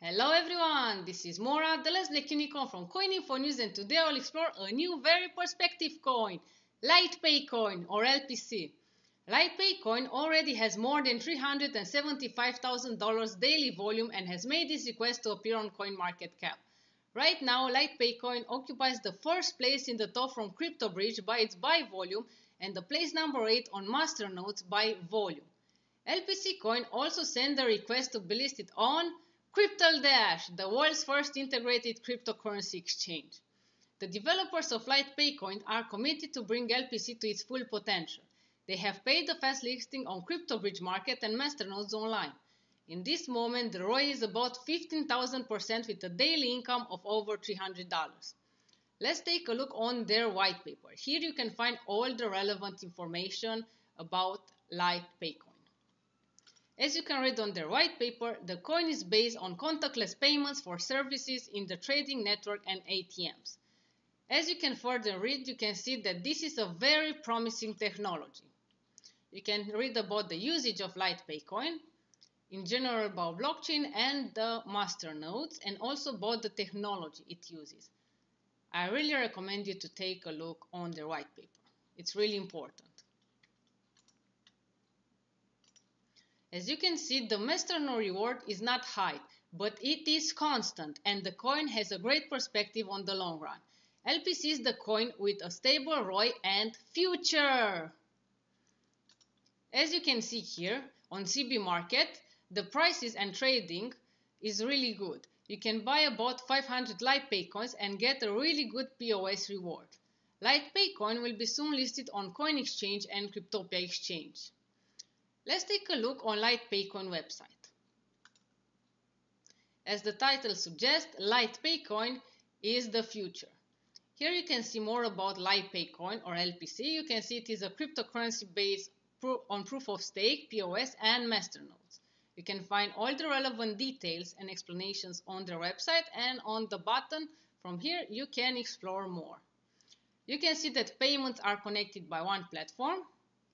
Hello everyone, this is Mora, the Last Unicorn from Coininfo News and today I'll explore a new very perspective coin, LightPay coin or LPC. LightPay coin already has more than $375,000 daily volume and has made this request to appear on CoinMarketCap. Right now, LightPay coin occupies the first place in the top from CryptoBridge by its buy volume and the place number 8 on Masternodes by volume. LPC coin also sent a request to be listed on CryptoDash, the world's first integrated cryptocurrency exchange. The developers of LightPay coin are committed to bring LPC to its full potential. They have paid the fast listing on CryptoBridge Market and Masternodes Online. In this moment, the ROI is about 15,000% with a daily income of over $300. Let's take a look on their white paper. Here you can find all the relevant information about LightPay coin. As you can read on their white paper, the coin is based on contactless payments for services in the trading network and ATMs. As you can further read, you can see that this is a very promising technology. You can read about the usage of LightPay coin, in general about blockchain and the master nodes, and also about the technology it uses. I really recommend you to take a look on the white paper. It's really important. As you can see, the Masternode reward is not high, but it is constant and the coin has a great perspective on the long run. LPC is the coin with a stable ROI and future. As you can see here on CB Market, the prices and trading is really good. You can buy about 500 LightPay coins and get a really good POS reward. LightPay coin will be soon listed on Coin Exchange and Cryptopia Exchange. Let's take a look on LightPaycoin website. As the title suggests, LightPaycoin is the future. Here you can see more about LightPaycoin or LPC. You can see it is a cryptocurrency based on proof of stake, POS, and masternodes. You can find all the relevant details and explanations on their website and on the button from here you can explore more. You can see that payments are connected by one platform.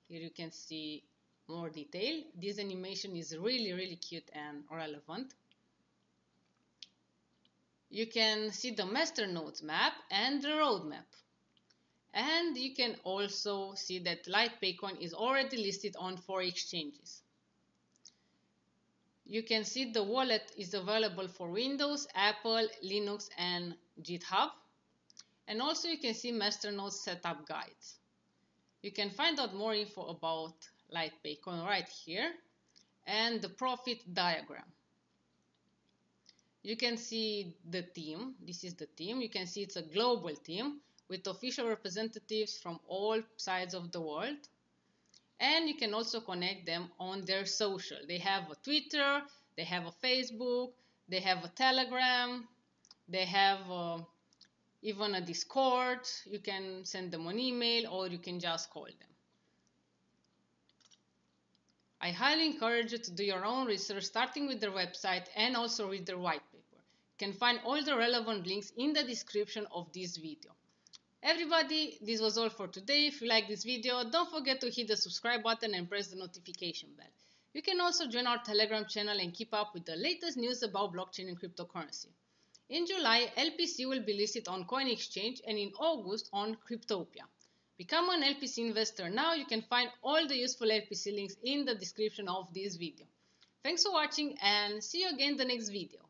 Here you can see more detail. This animation is really, really cute and relevant. You can see the master nodes map and the roadmap. And you can also see that LightPaycoin is already listed on four exchanges. You can see the wallet is available for Windows, Apple, Linux and GitHub. And also you can see Masternode setup guides. You can find out more info about LightPay coin right here and the profit diagram. You can see the team. This is the team. You can see it's a global team with official representatives from all sides of the world. And you can also connect them on their social. They have a Twitter, they have a Facebook, they have a Telegram, they have a, uh, even a Discord. You can send them an email or you can just call them. I highly encourage you to do your own research starting with their website and also read their white paper. You can find all the relevant links in the description of this video. Everybody, this was all for today. If you like this video, don't forget to hit the subscribe button and press the notification bell. You can also join our Telegram channel and keep up with the latest news about blockchain and cryptocurrency. In July, LPC will be listed on Coin Exchange and in August on Cryptopia. Become an LPC investor now. You can find all the useful LPC links in the description of this video. Thanks for watching and see you again in the next video.